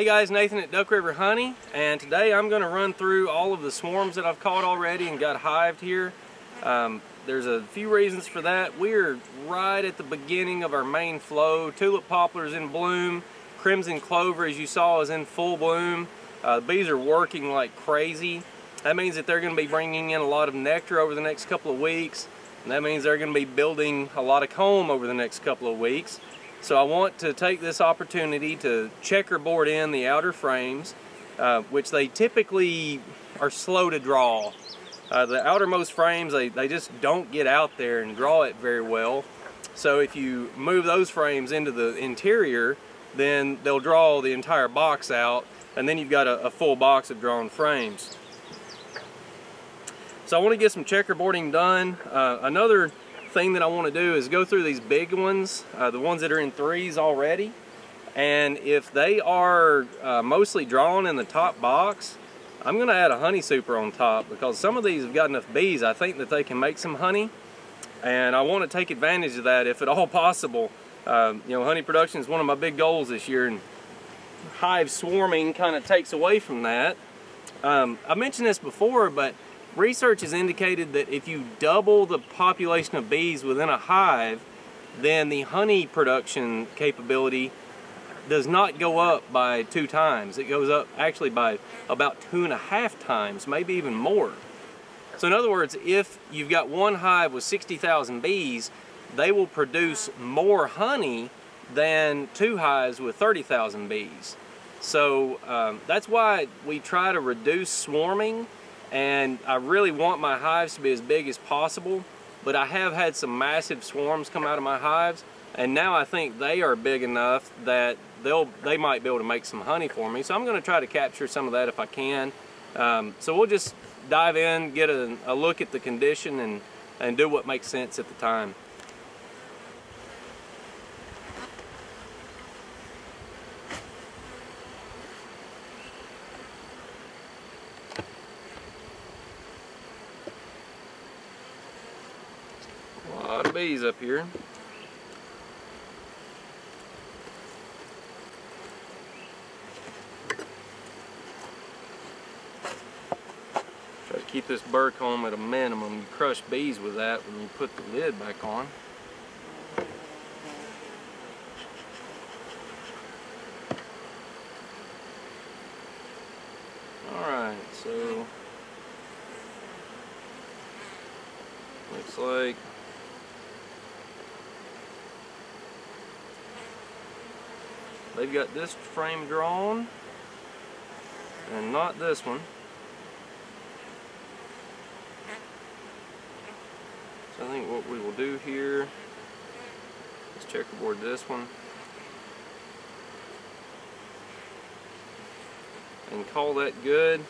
Hey guys, Nathan at Duck River Honey, and today I'm going to run through all of the swarms that I've caught already and got hived here. Um, there's a few reasons for that. We're right at the beginning of our main flow. Tulip poplar's in bloom. Crimson clover, as you saw, is in full bloom. Uh, the bees are working like crazy. That means that they're going to be bringing in a lot of nectar over the next couple of weeks. And that means they're going to be building a lot of comb over the next couple of weeks. So I want to take this opportunity to checkerboard in the outer frames, uh, which they typically are slow to draw. Uh, the outermost frames, they, they just don't get out there and draw it very well. So if you move those frames into the interior, then they'll draw the entire box out, and then you've got a, a full box of drawn frames. So I want to get some checkerboarding done. Uh, another thing that I want to do is go through these big ones, uh, the ones that are in threes already. And if they are uh, mostly drawn in the top box, I'm going to add a honey super on top because some of these have got enough bees, I think that they can make some honey. And I want to take advantage of that if at all possible. Uh, you know, honey production is one of my big goals this year and hive swarming kind of takes away from that. Um, I mentioned this before, but research has indicated that if you double the population of bees within a hive, then the honey production capability does not go up by two times. It goes up actually by about two and a half times, maybe even more. So in other words, if you've got one hive with 60,000 bees, they will produce more honey than two hives with 30,000 bees. So um, that's why we try to reduce swarming and I really want my hives to be as big as possible but I have had some massive swarms come out of my hives and now I think they are big enough that they'll they might be able to make some honey for me. So I'm going to try to capture some of that if I can. Um, so we'll just dive in get a, a look at the condition and and do what makes sense at the time bees up here. Try to keep this burr comb at a minimum. You crush bees with that when you put the lid back on. Alright, so looks like They've got this frame drawn and not this one. So I think what we will do here is checkerboard this one and call that good.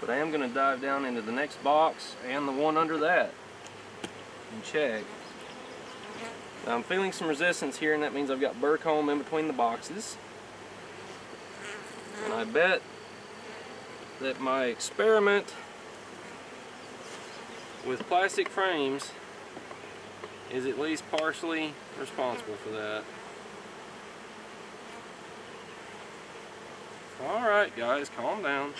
But I am going to dive down into the next box and the one under that and check. Now I'm feeling some resistance here and that means I've got burr comb in between the boxes. I bet that my experiment with plastic frames is at least partially responsible for that. Alright guys, calm down.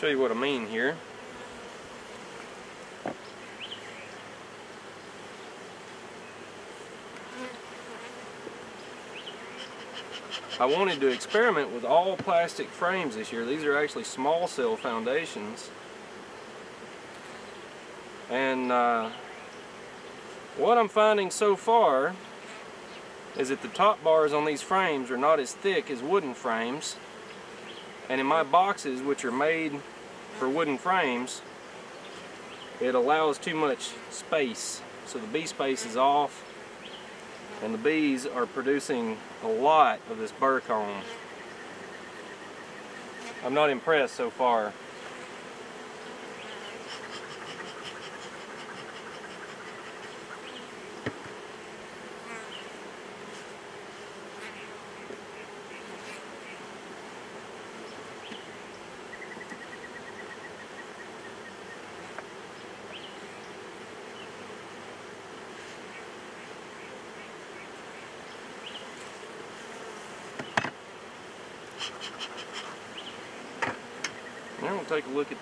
Show you what I mean here. I wanted to experiment with all plastic frames this year. These are actually small cell foundations. And uh, what I'm finding so far is that the top bars on these frames are not as thick as wooden frames. And in my boxes, which are made for wooden frames, it allows too much space. So the bee space is off and the bees are producing a lot of this burr comb. I'm not impressed so far.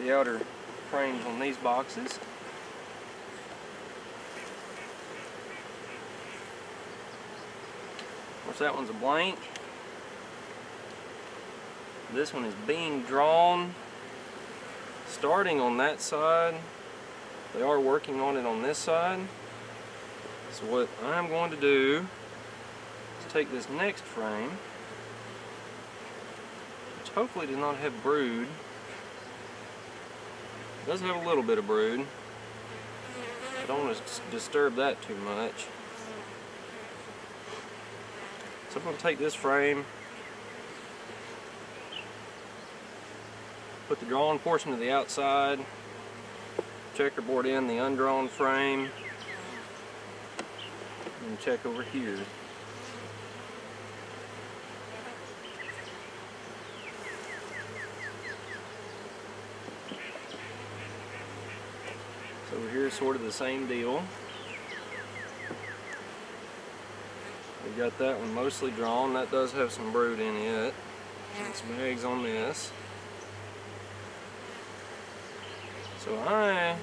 The outer frames on these boxes. Of course that one's a blank. This one is being drawn starting on that side. They are working on it on this side. So what I'm going to do is take this next frame, which hopefully does not have brood. Does have a little bit of brood. I don't want to disturb that too much. So I'm going to take this frame, put the drawn portion to the outside, checkerboard in the undrawn frame, and check over here. Over here sort of the same deal. We got that one mostly drawn. That does have some brood in it. And some eggs on this. So I,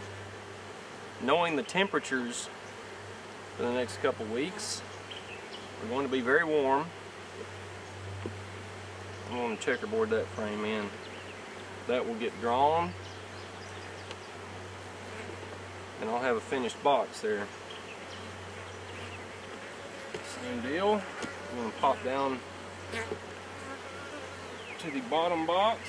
knowing the temperatures for the next couple weeks, are going to be very warm. I'm going to checkerboard that frame in. That will get drawn and I'll have a finished box there. Same deal. I'm going to pop down to the bottom box.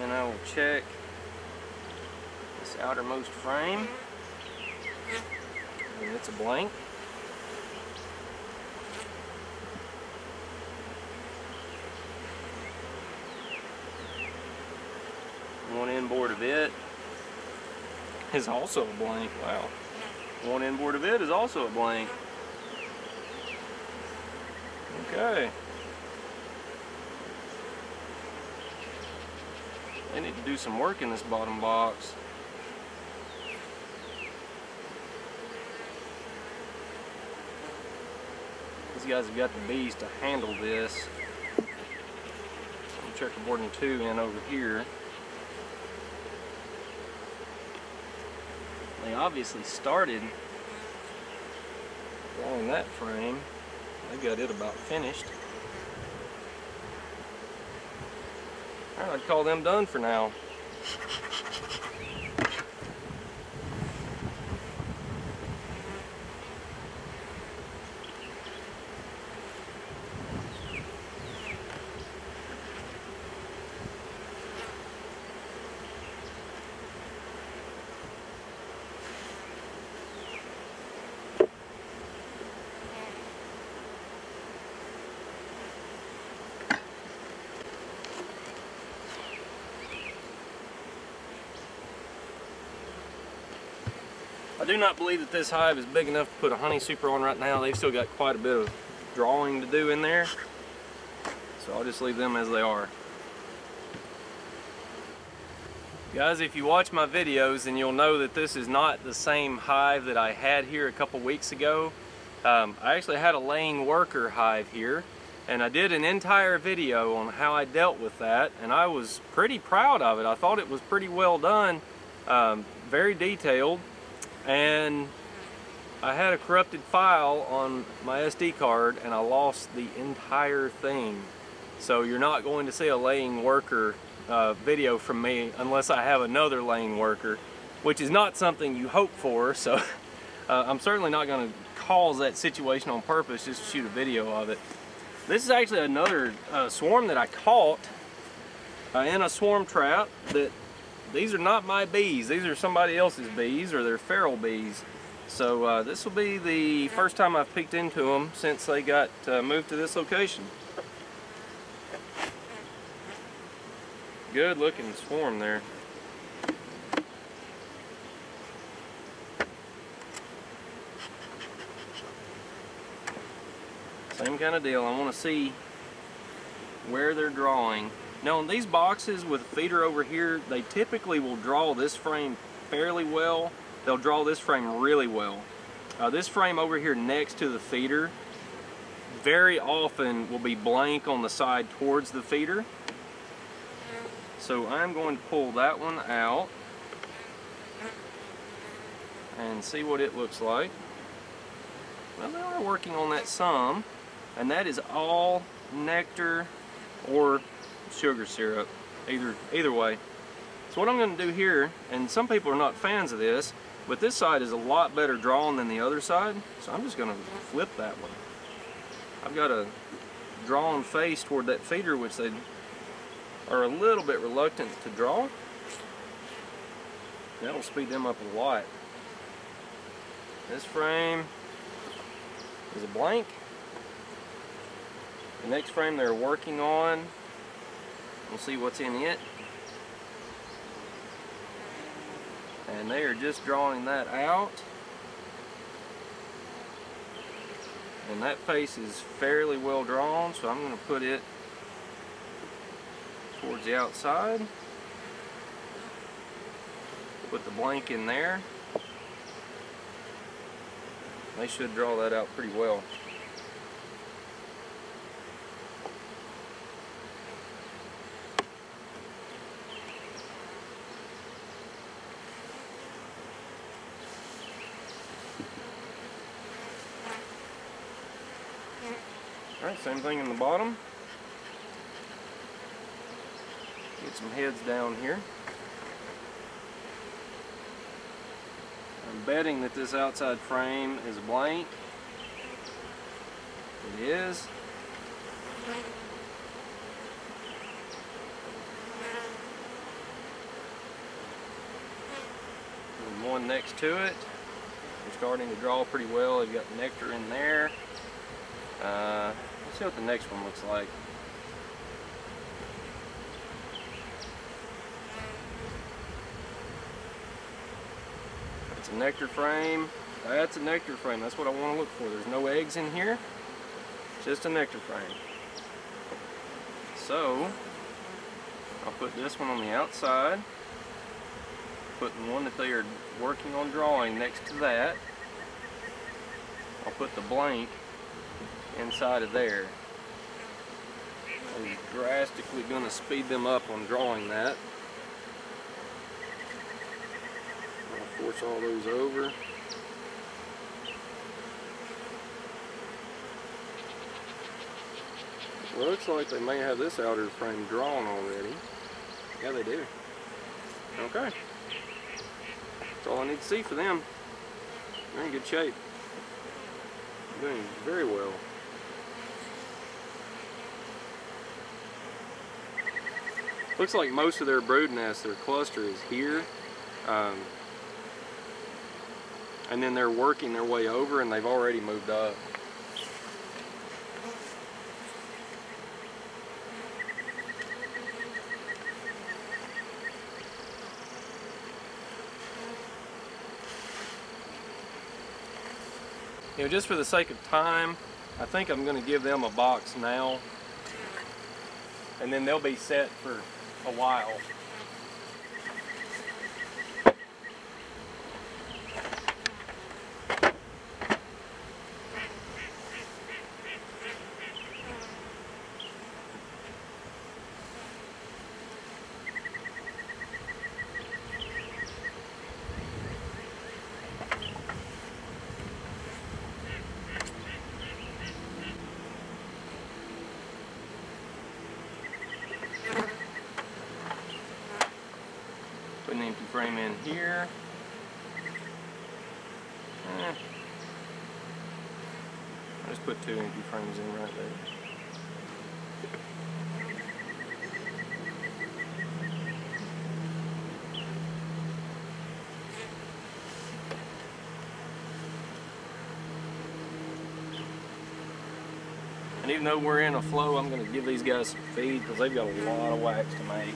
And I will check this outermost frame. And it's a blank. One inboard of it is also a blank. Wow. One inboard of it is also a blank. Okay. They need to do some work in this bottom box. These guys have got the bees to handle this. I'm checkerboarding two in over here. They obviously started drawing that frame. They got it about finished. Alright, I'd call them done for now. Do not believe that this hive is big enough to put a honey super on right now. They've still got quite a bit of drawing to do in there. So I'll just leave them as they are. Guys, if you watch my videos, then you'll know that this is not the same hive that I had here a couple weeks ago. Um, I actually had a laying worker hive here, and I did an entire video on how I dealt with that, and I was pretty proud of it. I thought it was pretty well done, um, very detailed, and I had a corrupted file on my SD card, and I lost the entire thing. So you're not going to see a laying worker uh, video from me unless I have another laying worker, which is not something you hope for. So uh, I'm certainly not going to cause that situation on purpose just to shoot a video of it. This is actually another uh, swarm that I caught uh, in a swarm trap that these are not my bees. These are somebody else's bees or they're feral bees. So uh, this will be the first time I've peeked into them since they got uh, moved to this location. Good looking swarm there. Same kind of deal. I want to see where they're drawing now on these boxes with feeder over here, they typically will draw this frame fairly well. They'll draw this frame really well. Uh, this frame over here next to the feeder very often will be blank on the side towards the feeder. So I'm going to pull that one out and see what it looks like. Well, they are working on that some, and that is all nectar or sugar syrup, either, either way. So what I'm going to do here, and some people are not fans of this, but this side is a lot better drawn than the other side, so I'm just going to flip that one. I've got a drawn face toward that feeder, which they are a little bit reluctant to draw. That'll speed them up a lot. This frame is a blank. The next frame they're working on, we'll see what's in it. And they are just drawing that out. And that face is fairly well drawn, so I'm going to put it towards the outside. Put the blank in there. They should draw that out pretty well. Same thing in the bottom. Get some heads down here. I'm betting that this outside frame is blank. It is. And one next to it. They're starting to draw pretty well. They've got nectar in there. Uh, see what the next one looks like. That's a nectar frame. That's a nectar frame. That's what I want to look for. There's no eggs in here. Just a nectar frame. So, I'll put this one on the outside. Putting one that they are working on drawing next to that. I'll put the blank inside of there. I'm drastically going to speed them up on drawing that. force all those over. Looks like they may have this outer frame drawn already. Yeah, they do. Okay. That's all I need to see for them. They're in good shape. Doing very well. Looks like most of their brood nest, their cluster is here. Um, and then they're working their way over and they've already moved up. You know, just for the sake of time, I think I'm going to give them a box now. And then they'll be set for a while. frame in here. Eh. I just put two empty frames in right there. And even though we're in a flow, I'm going to give these guys some feed because they've got a lot of wax to make.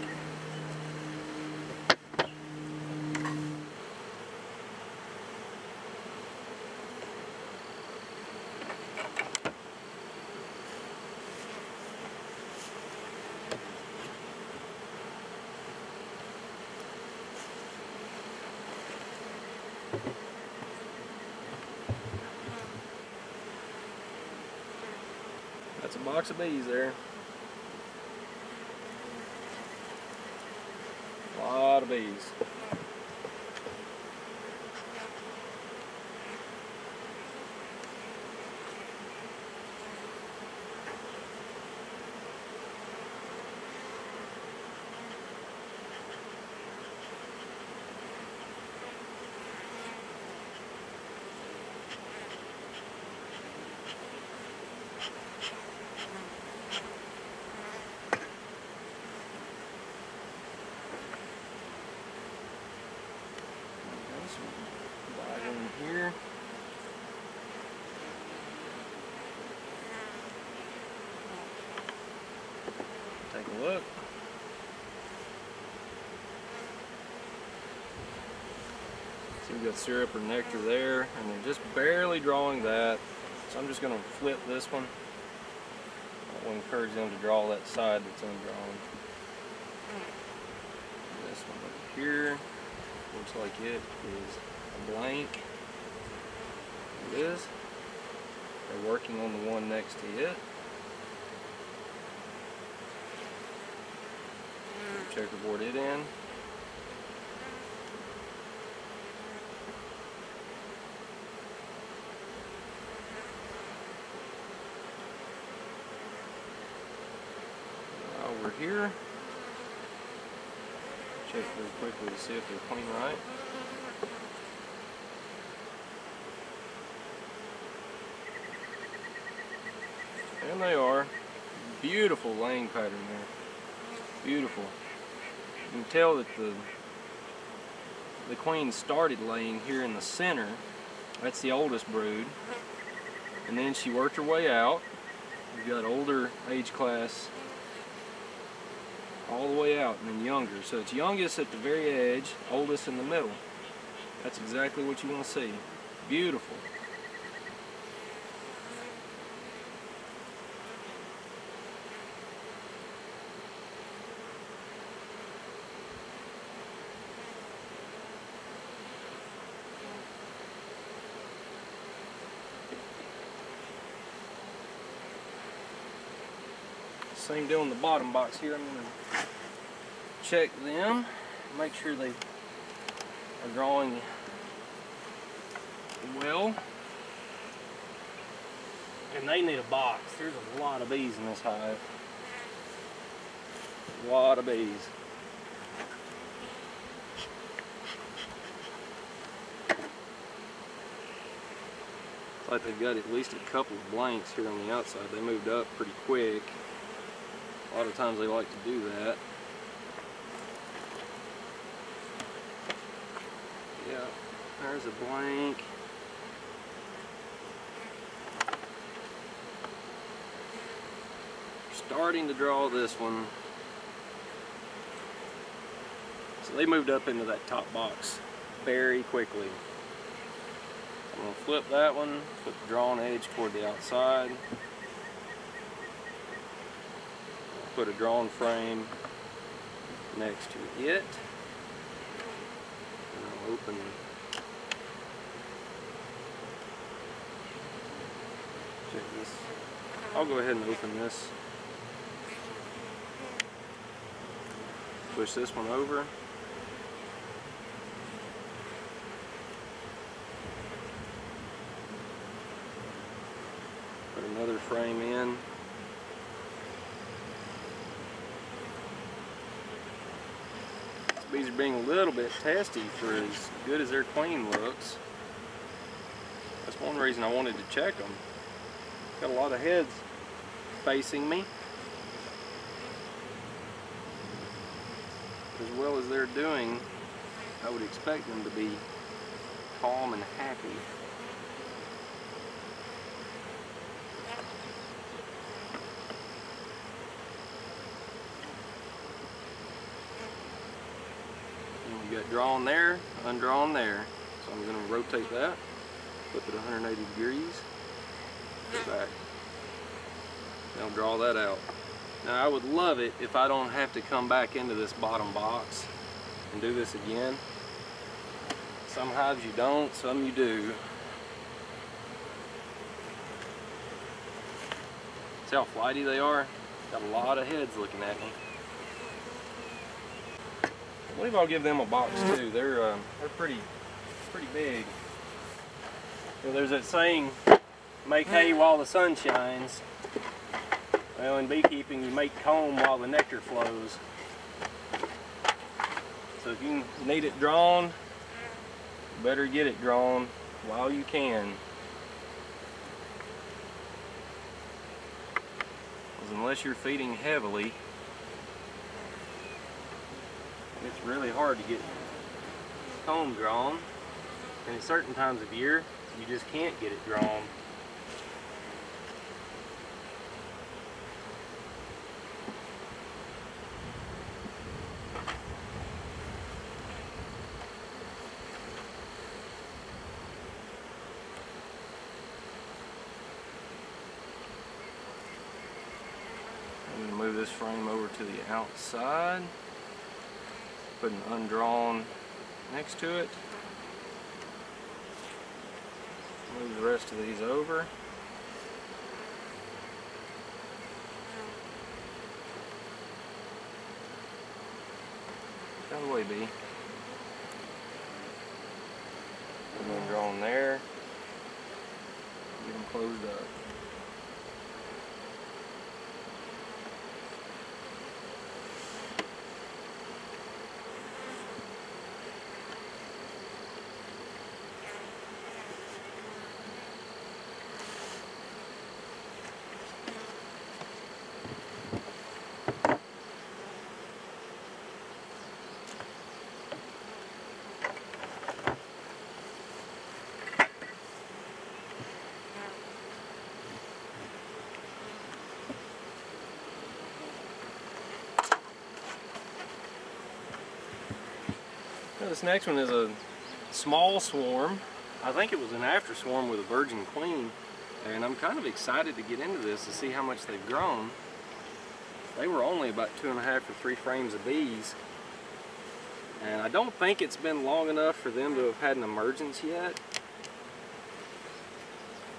Box of bees there. A lot of bees. in here. Take a look. See we've got syrup or nectar there and they're just barely drawing that. So I'm just going to flip this one. I will encourage them to draw that side that's undrawn. This one over here looks like it is a blank. It is. They're working on the one next to it. Mm. Checkerboard it in. Over here, check real quickly to see if they're queen right. And they are. Beautiful laying pattern there. Beautiful. You can tell that the the queen started laying here in the center. That's the oldest brood. And then she worked her way out. We've got older age class all the way out and then younger. So it's youngest at the very edge, oldest in the middle. That's exactly what you want to see. Beautiful. Same deal in the bottom box here. I'm going to check them, make sure they are drawing well. And they need a box. There's a lot of bees in this hive. A lot of bees. like they've got at least a couple of blanks here on the outside. They moved up pretty quick. A lot of times they like to do that. Yeah, there's a blank. Starting to draw this one. So they moved up into that top box very quickly. I'm going to flip that one, put the drawn edge toward the outside. Put a drawn frame next to it. And I'll open check this. I'll go ahead and open this. Push this one over. Put another frame in. bees are being a little bit testy for as good as their queen looks. That's one reason I wanted to check them. Got a lot of heads facing me. As well as they're doing, I would expect them to be calm and happy. Drawn there, undrawn there. So I'm going to rotate that, flip it 180 degrees, back. Now draw that out. Now I would love it if I don't have to come back into this bottom box and do this again. Some hives you don't, some you do. See how flighty they are? Got a lot of heads looking at me. I believe I'll give them a box too. They're uh, they're pretty pretty big. There's that saying, make hay while the sun shines. Well, in beekeeping, you make comb while the nectar flows. So if you need it drawn, better get it drawn while you can. Because unless you're feeding heavily, it's really hard to get comb drawn. And at certain times of year, you just can't get it drawn. I'm to move this frame over to the outside. Put an undrawn next to it. Move the rest of these over. Out of the way, bee. And then drawn there. Get them closed up. Now this next one is a small swarm. I think it was an after swarm with a virgin queen. And I'm kind of excited to get into this to see how much they've grown. They were only about two and a half or three frames of bees. And I don't think it's been long enough for them to have had an emergence yet.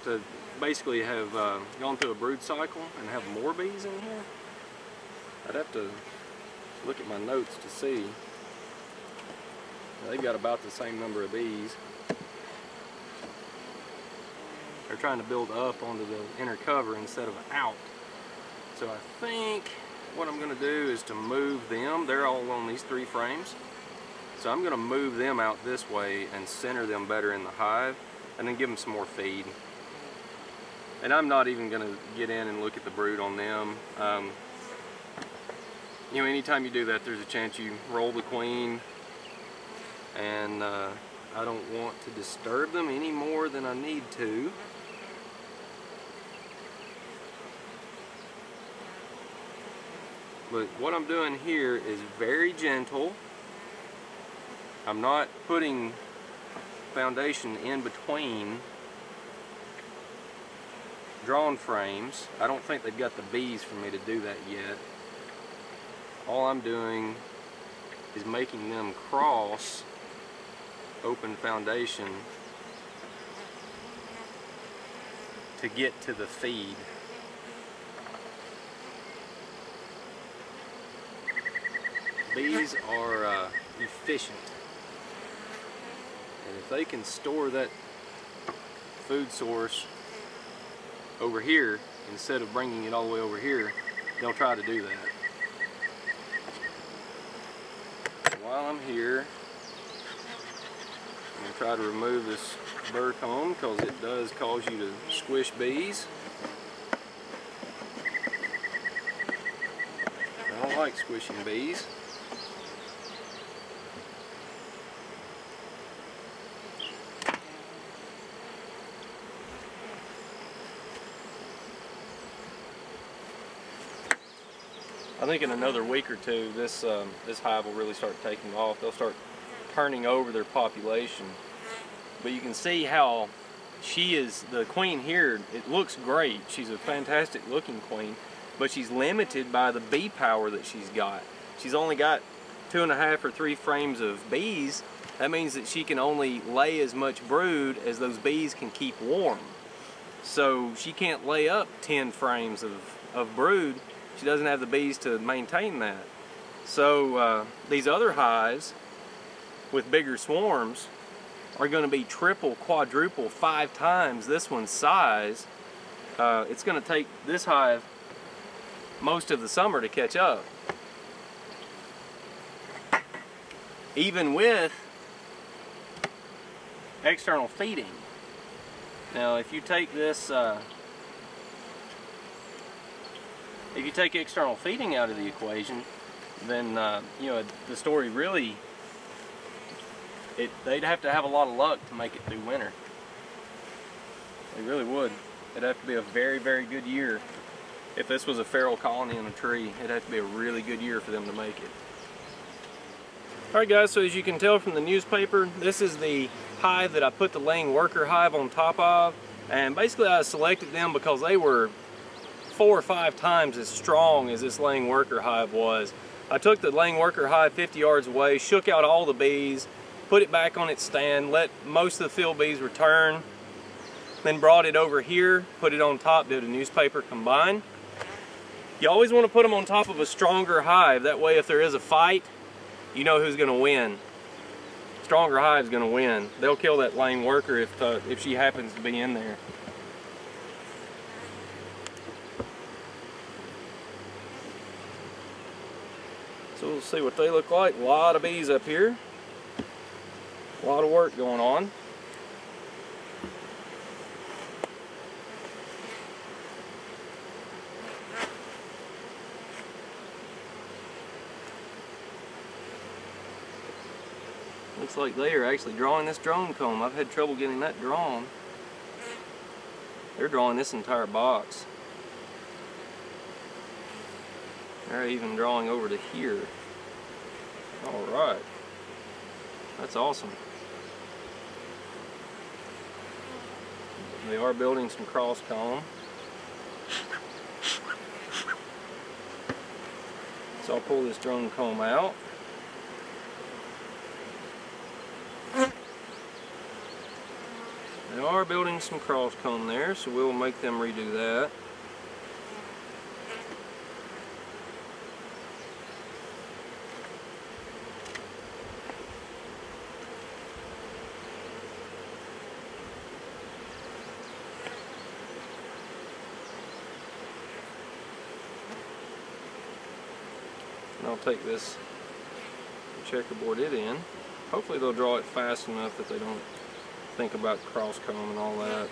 To basically have uh, gone through a brood cycle and have more bees in here. I'd have to look at my notes to see. They've got about the same number of bees. They're trying to build up onto the inner cover instead of out. So I think what I'm going to do is to move them. They're all on these three frames. So I'm going to move them out this way and center them better in the hive and then give them some more feed. And I'm not even going to get in and look at the brood on them. Um, you know, anytime you do that, there's a chance you roll the queen and uh, I don't want to disturb them any more than I need to. But what I'm doing here is very gentle. I'm not putting foundation in between drawn frames. I don't think they've got the bees for me to do that yet. All I'm doing is making them cross open foundation to get to the feed. Bees are uh, efficient. And if they can store that food source over here instead of bringing it all the way over here, they'll try to do that. While I'm here, try to remove this burr comb because it does cause you to squish bees. I don't like squishing bees. I think in another week or two, this um, this hive will really start taking off. They'll start turning over their population. But you can see how she is, the queen here, it looks great. She's a fantastic looking queen, but she's limited by the bee power that she's got. She's only got two and a half or three frames of bees. That means that she can only lay as much brood as those bees can keep warm. So she can't lay up 10 frames of of brood, she doesn't have the bees to maintain that. So uh, these other hives with bigger swarms are going to be triple, quadruple, five times this one's size. Uh, it's going to take this hive most of the summer to catch up. Even with external feeding. Now if you take this, uh, if you take external feeding out of the equation, then uh, you know the story really, it, they'd have to have a lot of luck to make it through winter. They really would. It'd have to be a very, very good year. If this was a feral colony in a tree, it'd have to be a really good year for them to make it. Alright guys, so as you can tell from the newspaper, this is the hive that I put the laying worker hive on top of. And basically I selected them because they were four or five times as strong as this laying worker hive was. I took the laying worker hive 50 yards away, shook out all the bees, put it back on its stand, let most of the field bees return, then brought it over here, put it on top, did a newspaper combine. You always want to put them on top of a stronger hive. That way if there is a fight, you know who's going to win. Stronger hive's going to win. They'll kill that laying worker if, uh, if she happens to be in there. So we'll see what they look like. A lot of bees up here. A lot of work going on. Looks like they are actually drawing this drone comb. I've had trouble getting that drawn. They're drawing this entire box. They're even drawing over to here. Alright. That's awesome. They are building some cross comb. So I'll pull this drone comb out. They are building some cross comb there, so we'll make them redo that. I'll take this checkerboard it in. Hopefully they'll draw it fast enough that they don't think about cross comb and all that.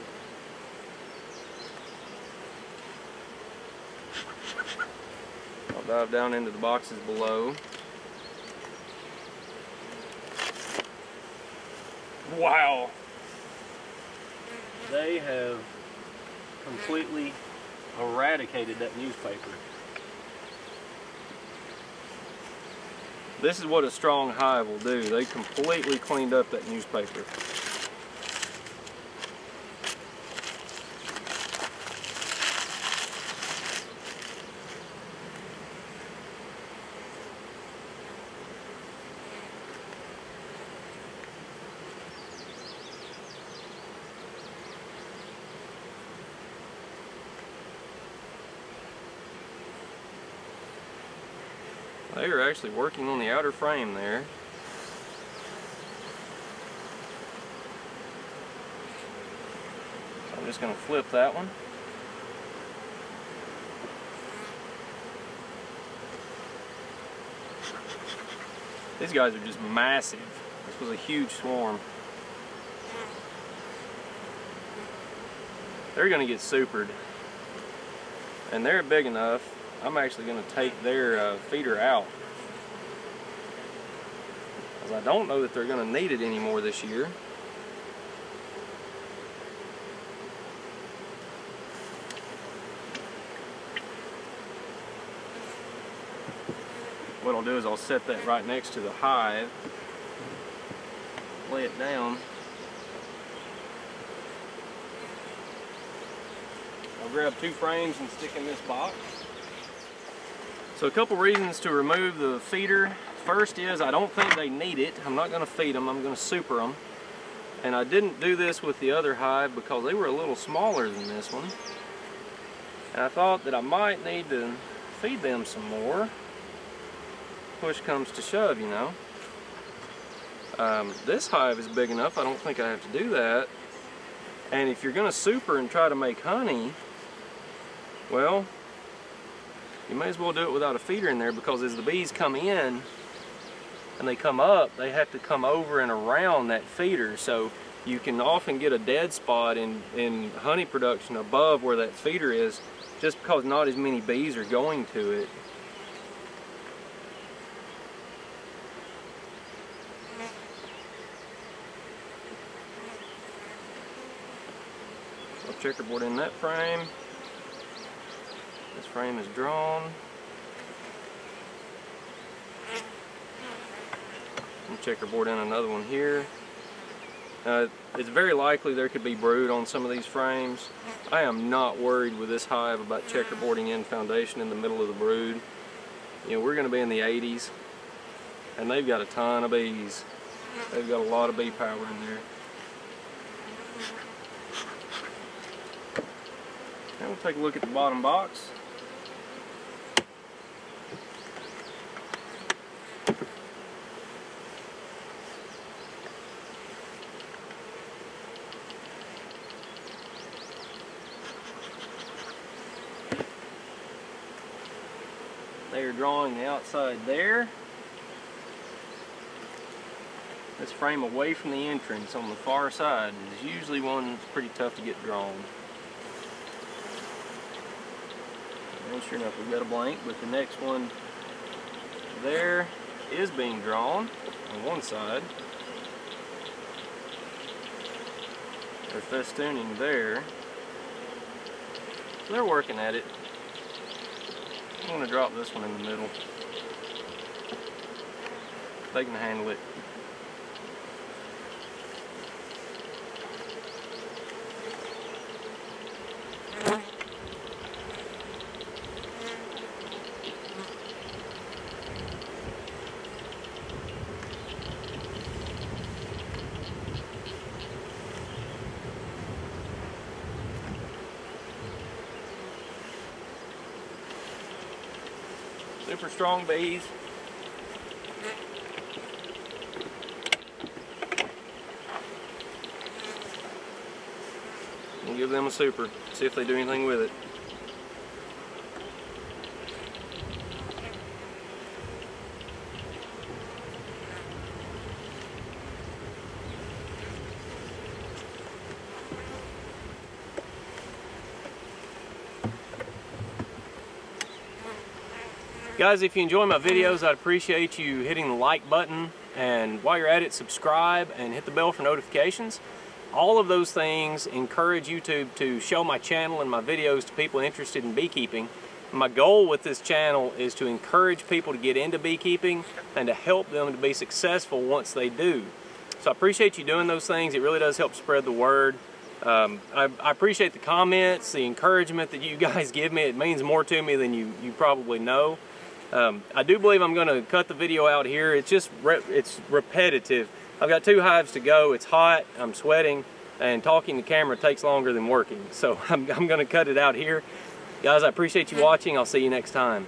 I'll dive down into the boxes below. Wow! They have completely eradicated that newspaper. This is what a strong hive will do. They completely cleaned up that newspaper. They are actually working on the outer frame there. So I'm just going to flip that one. These guys are just massive. This was a huge swarm. They're going to get supered. And they're big enough I'm actually going to take their uh, feeder out. Because I don't know that they're going to need it anymore this year. What I'll do is I'll set that right next to the hive, lay it down. I'll grab two frames and stick in this box. So a couple reasons to remove the feeder. First is I don't think they need it. I'm not going to feed them. I'm going to super them. And I didn't do this with the other hive because they were a little smaller than this one. And I thought that I might need to feed them some more. Push comes to shove, you know. Um, this hive is big enough, I don't think I have to do that. And if you're going to super and try to make honey, well, you may as well do it without a feeder in there because as the bees come in and they come up, they have to come over and around that feeder. So you can often get a dead spot in, in honey production above where that feeder is just because not as many bees are going to it. So checkerboard in that frame. This frame is drawn. Checkerboard in another one here. Uh, it's very likely there could be brood on some of these frames. I am not worried with this hive about checkerboarding in foundation in the middle of the brood. You know, we're going to be in the 80s, and they've got a ton of bees. They've got a lot of bee power in there. Now we'll take a look at the bottom box. Drawing the outside there. This frame away from the entrance on the far side is usually one that's pretty tough to get drawn. And sure enough, we've got a blank, but the next one there is being drawn on one side. They're festooning there. They're working at it. I'm going to drop this one in the middle. They can handle it. Strong bees. We'll give them a super, see if they do anything with it. Guys, if you enjoy my videos, I'd appreciate you hitting the like button and while you're at it, subscribe and hit the bell for notifications. All of those things encourage YouTube to show my channel and my videos to people interested in beekeeping. My goal with this channel is to encourage people to get into beekeeping and to help them to be successful once they do. So I appreciate you doing those things. It really does help spread the word. Um, I, I, appreciate the comments, the encouragement that you guys give me. It means more to me than you, you probably know. Um, I do believe I'm going to cut the video out here. It's just re it's repetitive. I've got two hives to go. It's hot. I'm sweating. And talking to camera takes longer than working. So I'm, I'm going to cut it out here. Guys, I appreciate you watching. I'll see you next time.